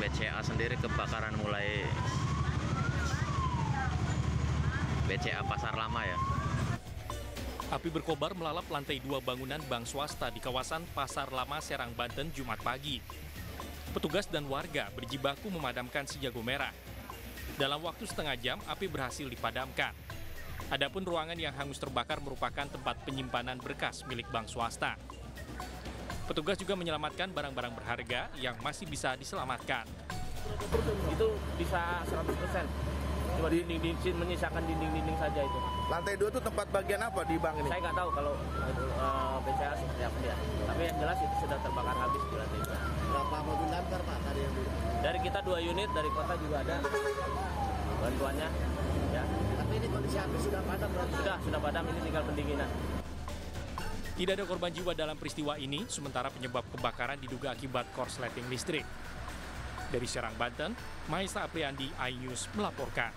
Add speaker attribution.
Speaker 1: BCA sendiri kebakaran mulai BCA Pasar Lama ya.
Speaker 2: Api berkobar melalap lantai dua bangunan bank swasta di kawasan Pasar Lama Serang, Banten, Jumat pagi. Petugas dan warga berjibaku memadamkan si jago merah. Dalam waktu setengah jam, api berhasil dipadamkan. Adapun ruangan yang hangus terbakar merupakan tempat penyimpanan berkas milik bank swasta. Petugas juga menyelamatkan barang-barang berharga yang masih bisa diselamatkan.
Speaker 3: itu bisa 100% cuma dinding-dinding menyisakan dinding-dinding saja itu.
Speaker 4: Lantai dua itu tempat bagian apa di bank ini?
Speaker 3: saya nggak tahu kalau itu uh, BCA seperti apa ya tapi yang jelas itu sudah terbakar habis di lantai dua.
Speaker 4: Berapa mobil damkar Pak tadi yang di
Speaker 3: dari kita dua unit dari kota juga ada bantuannya ya.
Speaker 4: Tapi ini kondisi api sudah padam berarti.
Speaker 3: sudah sudah padam. Ini tinggal pendinginan
Speaker 2: Tidak ada korban jiwa dalam peristiwa ini, sementara penyebab kebakaran diduga akibat korsleting listrik. Dari Serang, Banten, Maisa Apriandi, iNews melaporkan.